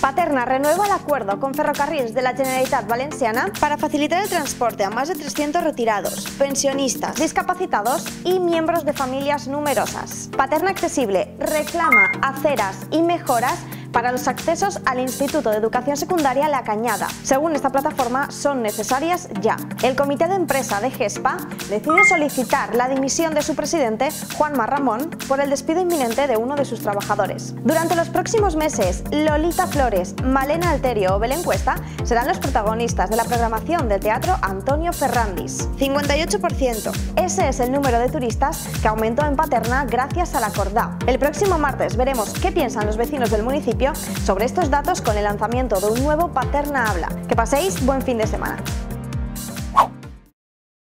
Paterna renueva el acuerdo con Ferrocarrils de la Generalitat Valenciana para facilitar el transporte a más de 300 retirados, pensionistas, discapacitados y miembros de familias numerosas. Paterna Accesible reclama aceras y mejoras para los accesos al Instituto de Educación Secundaria La Cañada. Según esta plataforma, son necesarias ya. El comité de empresa de GESPA decide solicitar la dimisión de su presidente, Juan Marramón, por el despido inminente de uno de sus trabajadores. Durante los próximos meses, Lolita Flores, Malena Alterio o Belén Cuesta serán los protagonistas de la programación del teatro Antonio Ferrandis. 58%. Ese es el número de turistas que aumentó en Paterna gracias a la Cordá. El próximo martes veremos qué piensan los vecinos del sobre estos datos con el lanzamiento de un nuevo Paterna Habla. Que paséis buen fin de semana.